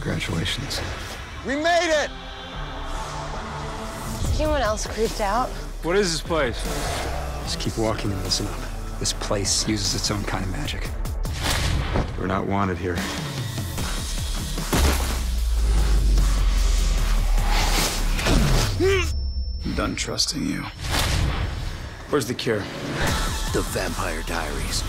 Congratulations. We made it! Is anyone else creeped out? What is this place? Just keep walking and listen up. This place uses its own kind of magic. We're not wanted here. I'm done trusting you. Where's the cure? The Vampire Diaries.